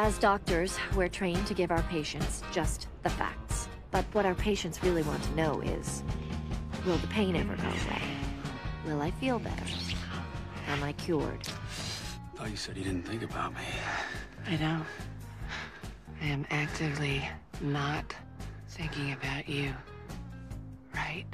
As doctors, we're trained to give our patients just the facts. But what our patients really want to know is, will the pain ever go away? Will I feel better? Am I cured? I Thought you said you didn't think about me. I know. I am actively not thinking about you right